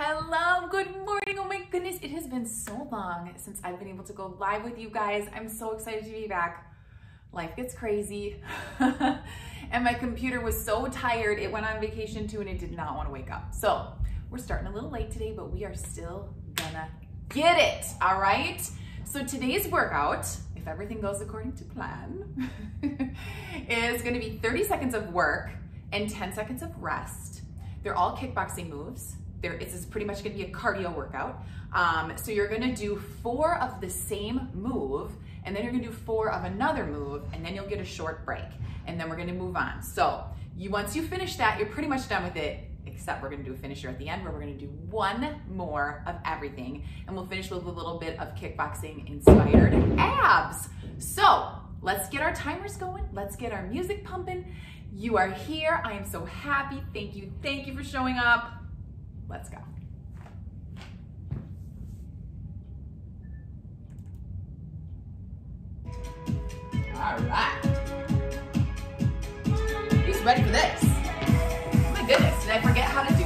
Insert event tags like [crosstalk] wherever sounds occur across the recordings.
Hello, good morning. Oh my goodness, it has been so long since I've been able to go live with you guys. I'm so excited to be back. Life gets crazy. [laughs] and my computer was so tired, it went on vacation too and it did not want to wake up. So we're starting a little late today, but we are still gonna get it, all right? So today's workout, if everything goes according to plan, [laughs] is gonna be 30 seconds of work and 10 seconds of rest. They're all kickboxing moves. There, it's pretty much gonna be a cardio workout. Um, so you're gonna do four of the same move, and then you're gonna do four of another move, and then you'll get a short break. And then we're gonna move on. So you once you finish that, you're pretty much done with it, except we're gonna do a finisher at the end where we're gonna do one more of everything, and we'll finish with a little bit of kickboxing inspired abs. So let's get our timers going, let's get our music pumping. You are here, I am so happy. Thank you, thank you for showing up. Let's go. All right. Who's ready for this? Oh my goodness, did I forget how to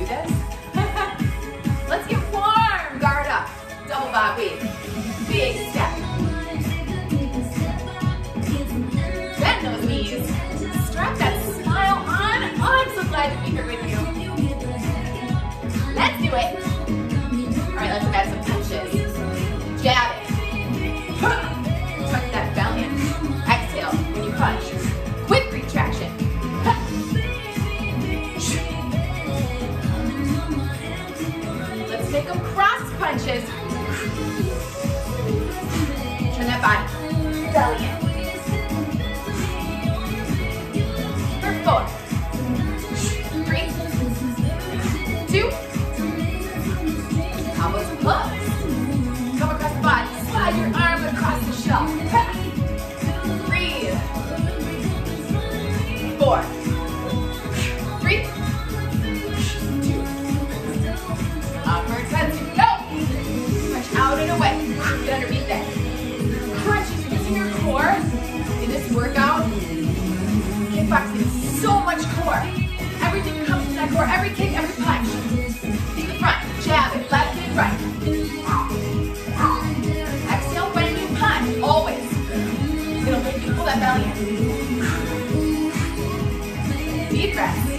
Deep breath.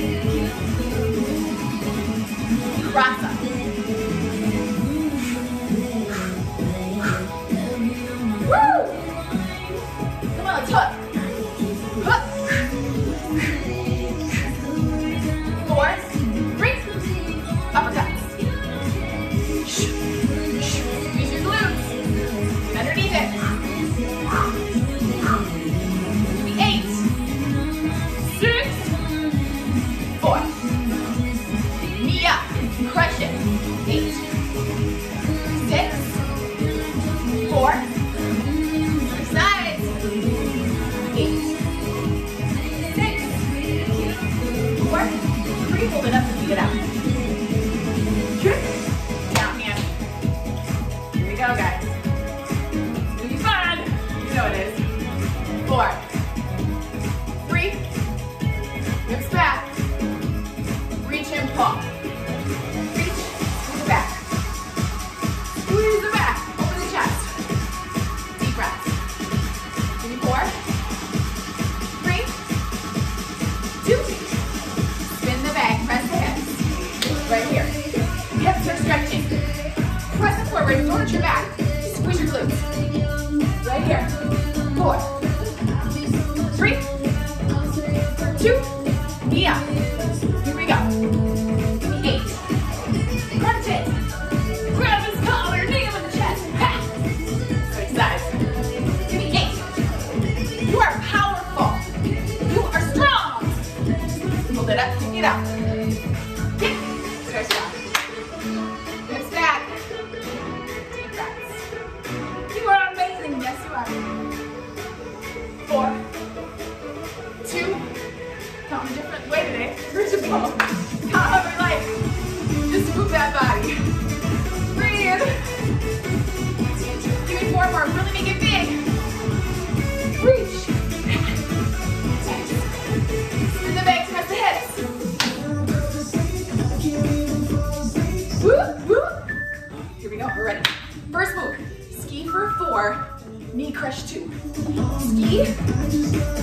Ski,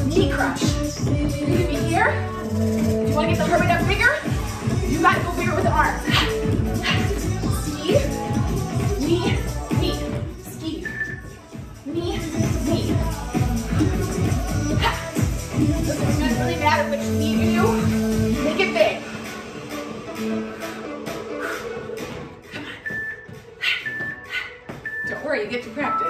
knee crush. You're gonna be here. You wanna get the heart rate up bigger? You gotta go bigger with the arms. Ski, knee, knee, ski, knee, knee. Doesn't really matter which knee you do. Make it big. Don't worry, you get to practice.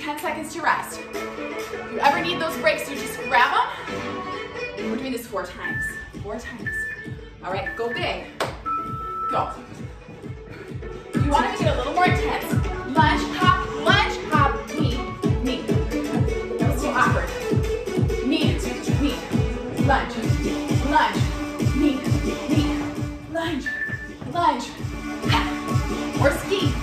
You need 10 seconds to rest. If you ever need those breaks, you just grab them. We're doing this four times. Four times. All right, go big. Go. You want to it a little more intense. Lunge, hop, lunge, hop, knee, knee. That was so awkward. Knee, knee, lunge, lunge, knee, knee, lunge, lunge. Or ski.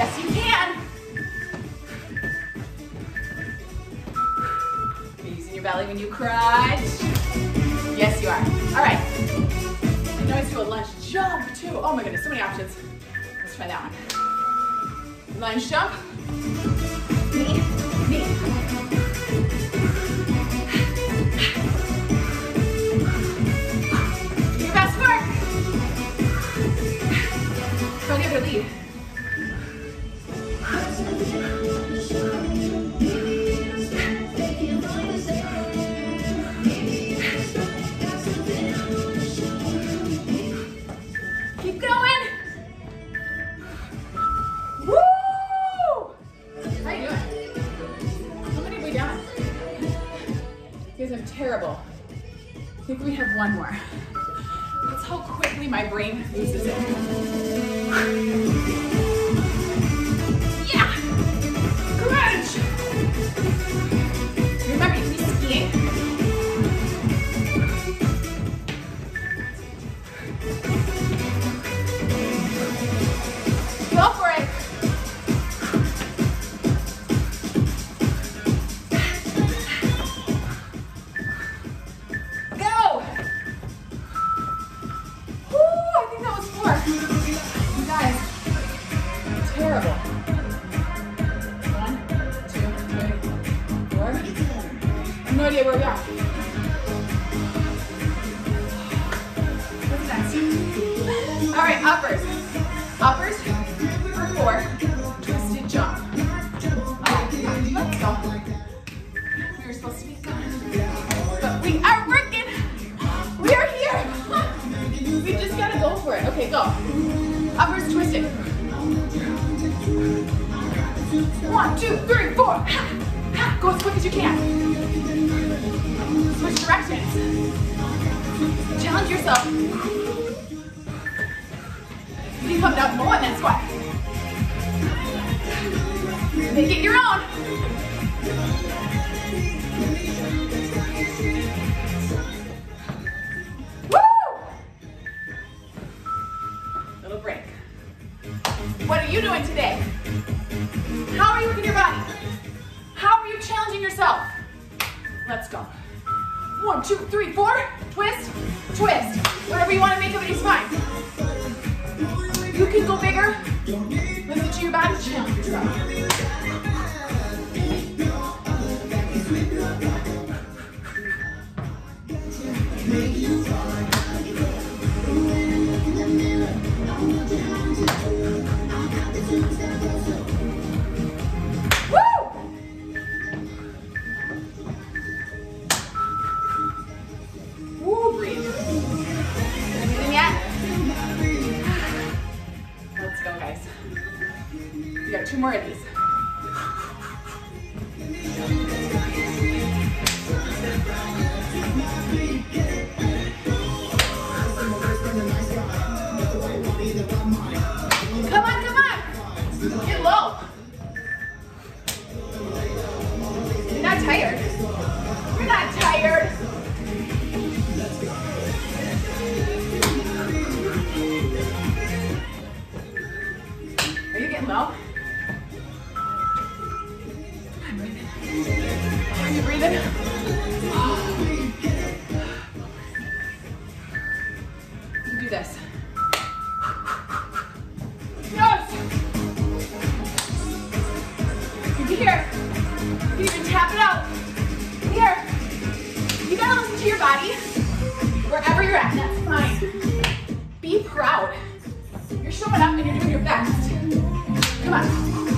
Yes, you can. Using your belly when you crunch. Yes, you are. All right. Now let's do a lunge jump too. Oh my goodness, so many options. Let's try that one. Lunge jump. Knee, knee. One, two, three, four. No idea where we are. All right, uppers. Uppers for four. Twisted jump. Let's go. We supposed to be gone, but we are working. We are here. [laughs] We just gotta go for it. Okay, go. One, two, three, four. Ha, ha. Go as quick as you can. Switch directions. Challenge yourself. You can come down more and then squat. Make it your own. You can tap it out. Here. You gotta listen to your body wherever you're at. That's fine. Be proud. You're showing up and you're doing your best. Come on.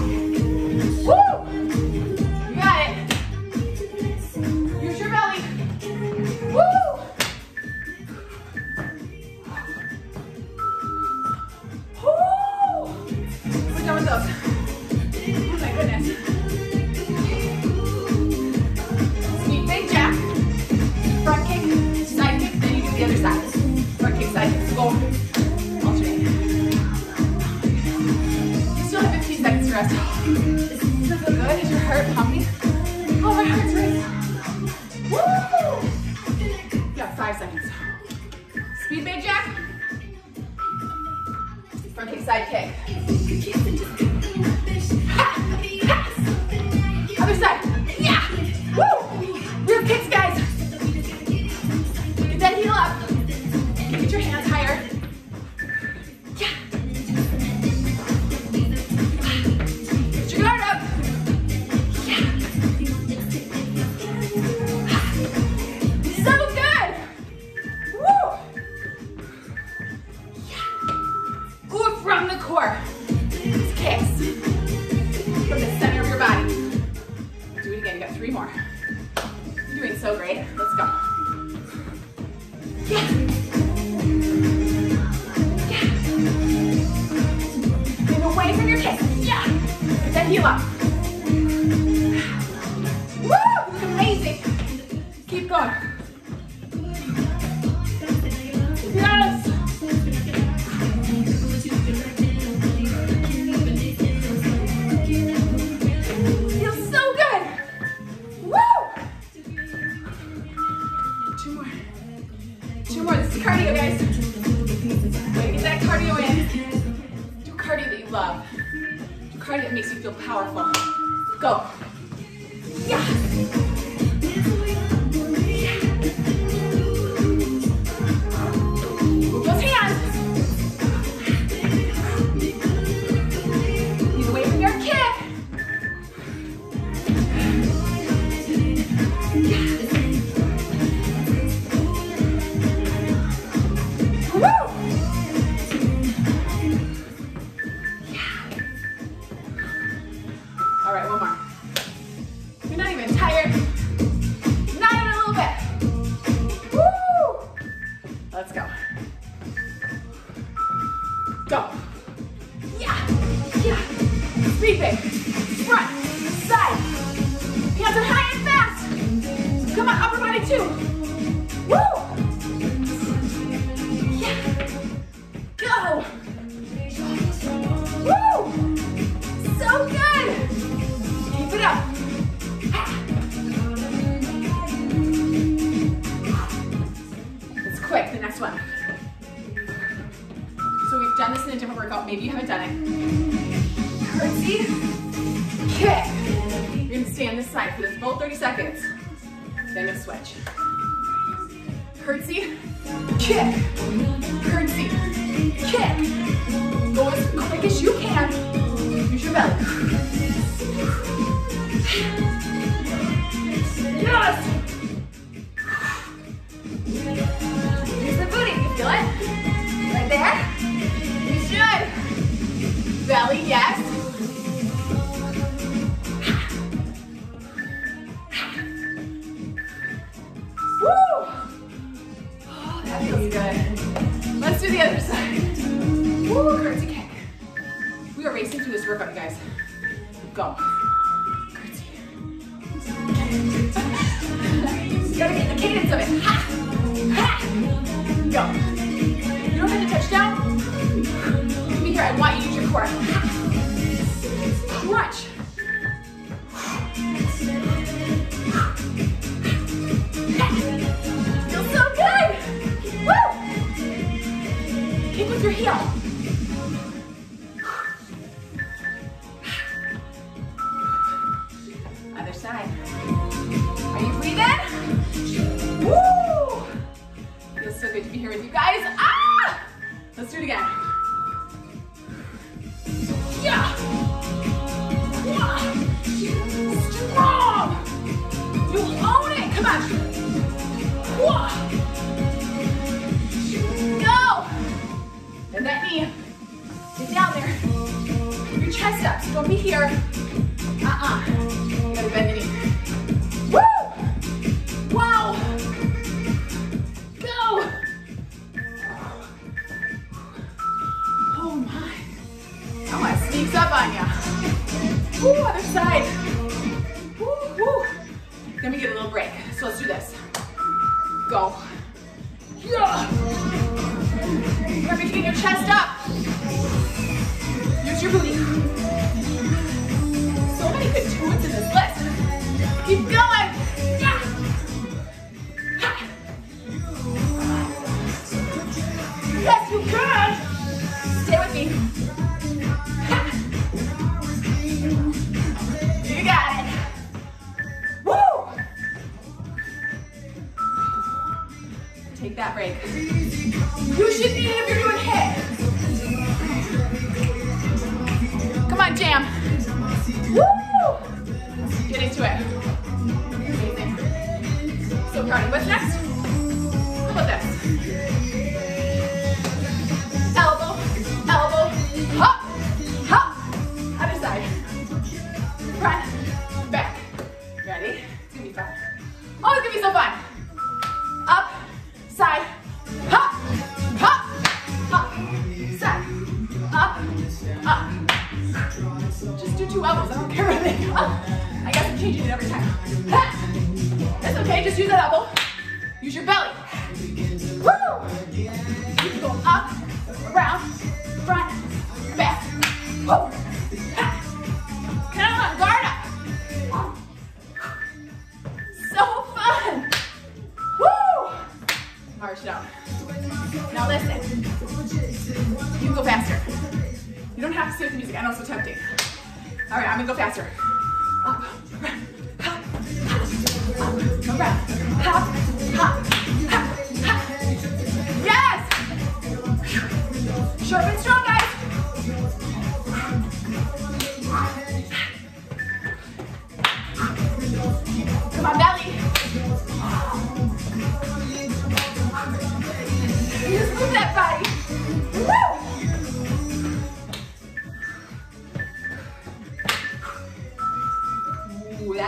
be here.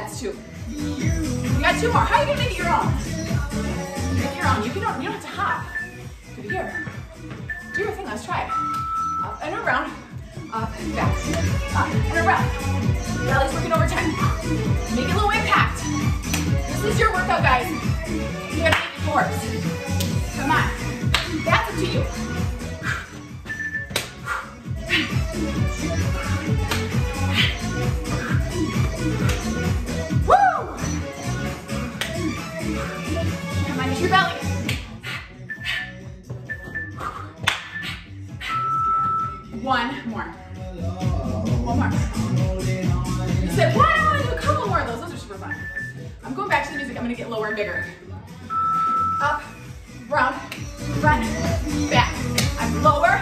sets too. You got two more. How are you gonna make it your own? Make your own. You, you don't you don't have to hop. Do here. Do your thing. Let's try it. Up and around. Up and back. Up and around. Belly's working overtime. Make it a little impact. This is your workout, guys. You gotta make it yours. Come on. That's up to you. belly. One more. One more. You why don't I do a couple more of those? Those are super fun. I'm going back to the music. I'm going to get lower and bigger. Up, round, front, back. I'm lower,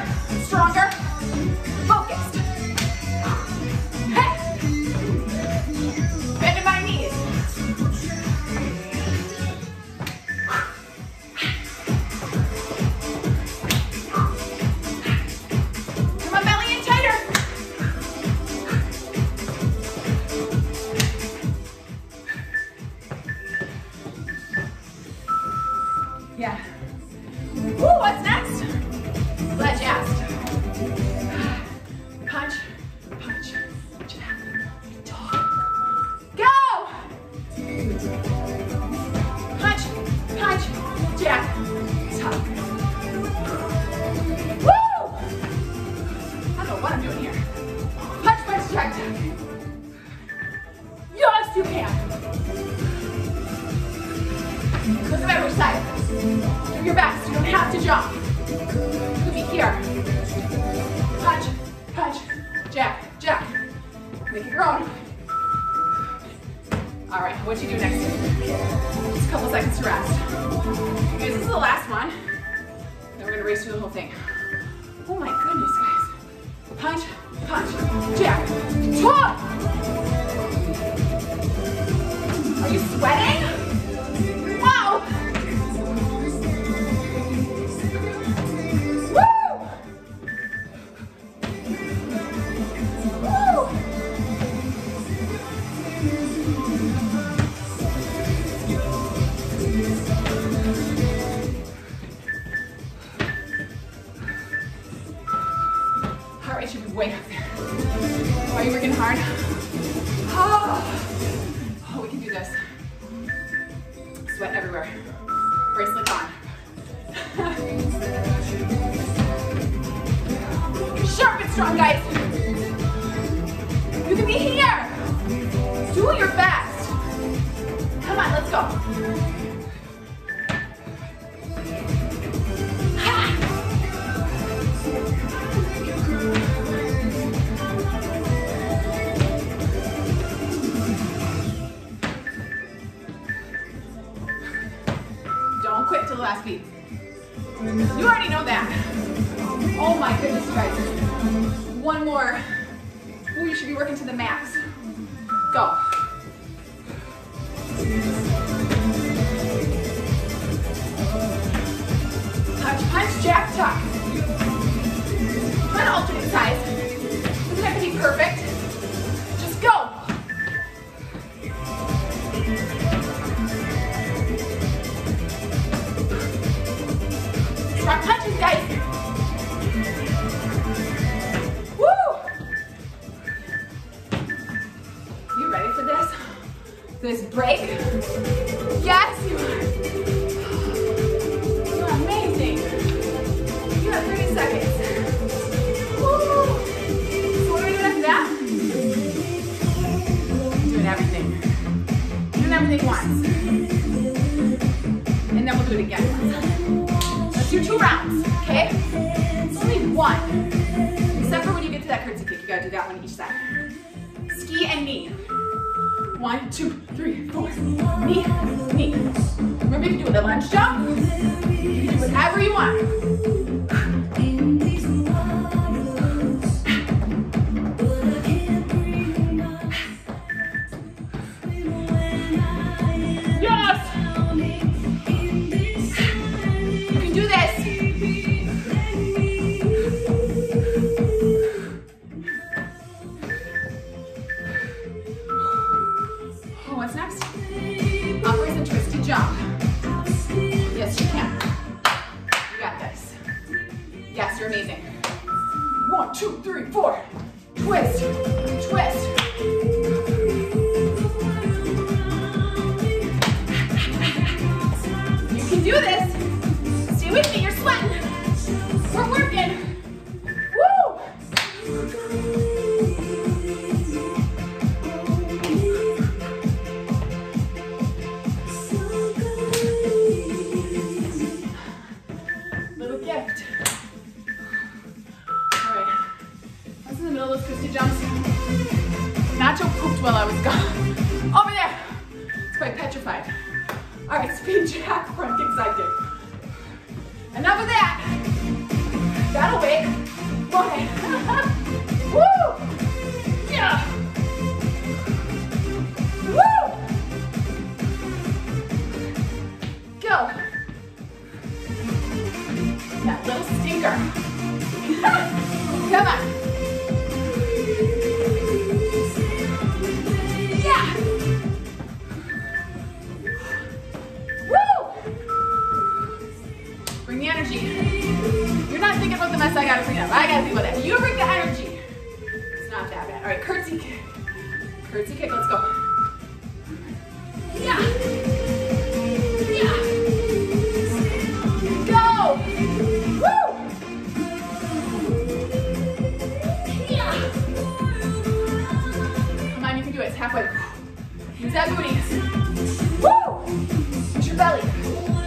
three, four. Twist. energy. You're not thinking about the mess I gotta clean up. I gotta think about it. You bring the energy. It's not that bad. All right, curtsy kick. Curtsy kick, let's go. Yeah. Yeah. Go. Woo. Yeah. Come on, you can do it. Halfway. Use that booty. Woo. It's your belly.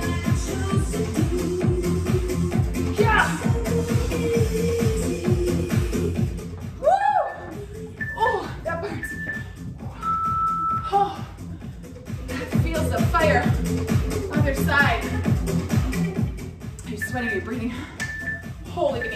gotta be breathing. Holy.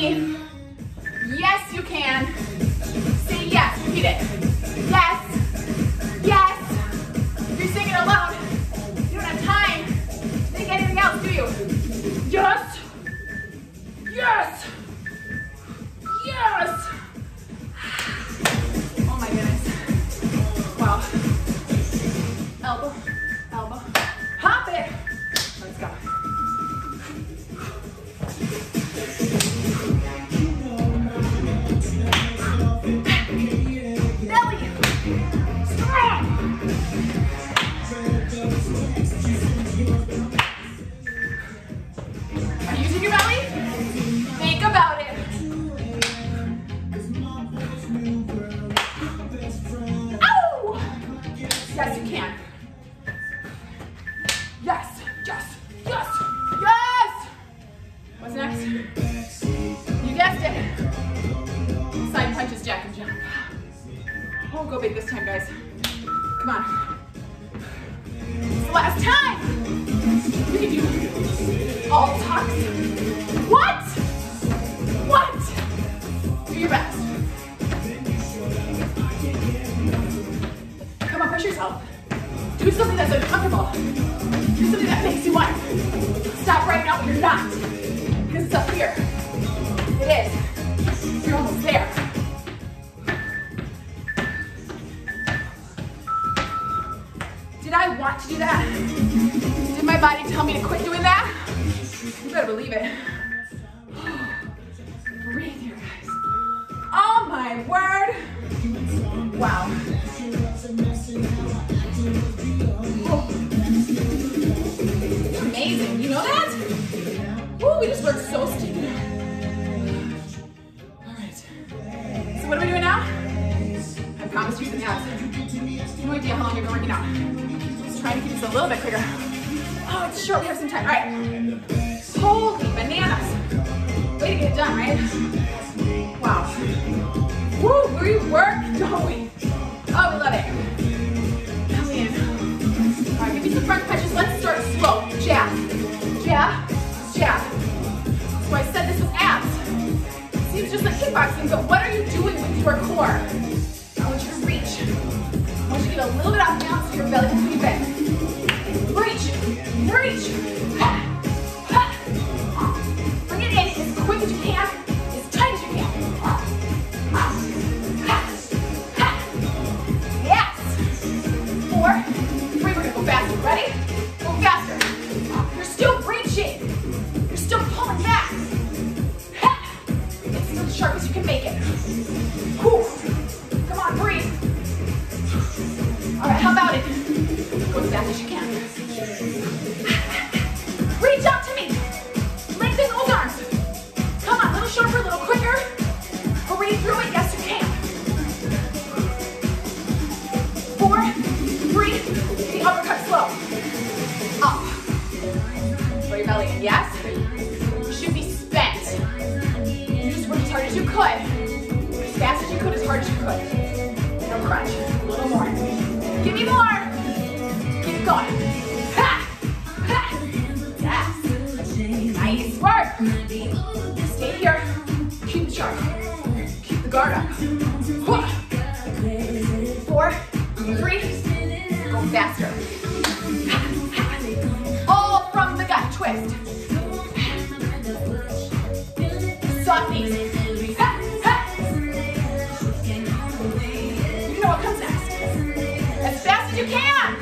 Me. Your best. Come on, push yourself. Do something that's uncomfortable. Do something that makes you want. Stop right now, you're not. Because it's up here. It is. You're almost there. Did I want to do that? Did my body tell me to quit doing that? You better believe it. My word. Wow. Amazing. You know that? Woo, we just worked so sticky. All right. So what are we doing now? I promised you some abs. No idea how long you've been working out. Just trying to keep this a little bit quicker. Oh, it's short. We have some time. All right. Holy bananas. Way to get it done, right? Wow. Woo, we work, don't? Oh, we love it. Come in. All right, give me some front punches. Let's start slow. Jab, jab, jab. So I said this was abs. Seems just like kickboxing, but what are you doing with your core? I want you to reach. I want you to get a little bit off balance so your belly three, go faster. All from the gut, twist. Soft knees. You know what comes next. As fast as you can.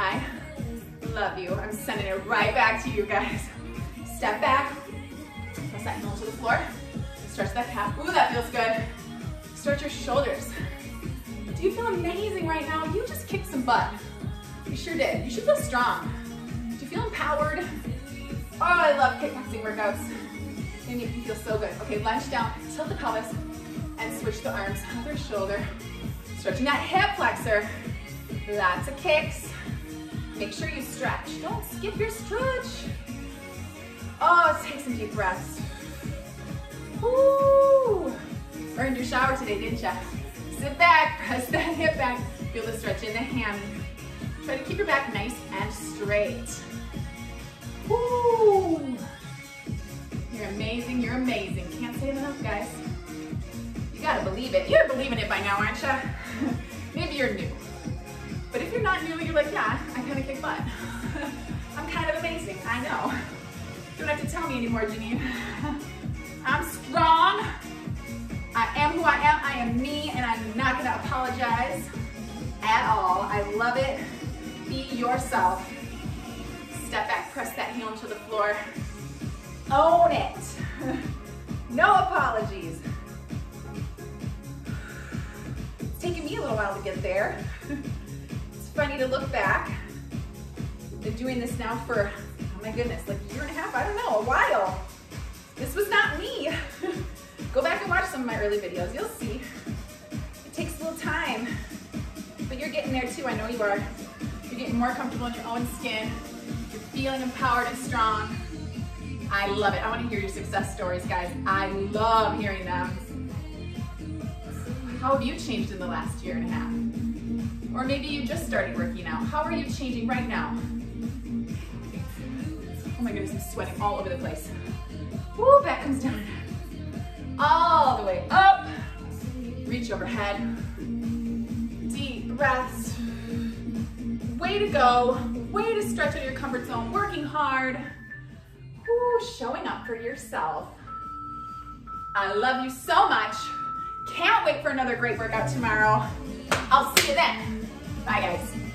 I love you. I'm sending it right back to you guys. Step back. Press that heel to the floor. Stretch that calf. Ooh, that feels good. Stretch your shoulders. Do you feel amazing right now? You just kicked some butt. You sure did. You should feel strong. Do you feel empowered? Oh, I love kickboxing workouts. They make me feel so good. Okay, lunge down, tilt the pelvis, and switch the arms, other shoulder. Stretching that hip flexor. Lots of kicks. Make sure you stretch. Don't skip your stretch. Oh, take some deep breaths. Woo! Earned your shower today, didn't ya? Sit back, [laughs] press that hip back. Feel the stretch in the hand. Try to keep your back nice and straight. Woo! You're amazing, you're amazing. Can't say it enough, guys. You gotta believe it. You're believing it by now, aren't you? [laughs] Maybe you're new. But if you're not new, you're like, yeah, I kind of kick butt. [laughs] I'm kind of amazing, I know. You don't have to tell me anymore, Janine. [laughs] I'm strong. I am who I am. I am me, and I'm not gonna apologize at all. I love it. Be yourself. Step back, press that heel into the floor. Own it. [laughs] no apologies. It's taken me a little while to get there. It's need to look back. Been doing this now for, oh my goodness, like a year and a half, I don't know, a while. This was not me. [laughs] Go back and watch some of my early videos, you'll see. It takes a little time, but you're getting there too, I know you are. You're getting more comfortable in your own skin. You're feeling empowered and strong. I love it. I want to hear your success stories, guys. I love hearing them. How have you changed in the last year and a half? Or maybe you just started working out. How are you changing right now? Oh my goodness, I'm sweating all over the place. Woo, back comes down. All the way up. Reach overhead. Deep breaths. Way to go. Way to stretch out of your comfort zone. Working hard. Woo, showing up for yourself. I love you so much. Can't wait for another great workout tomorrow. I'll see you then. Bye, guys.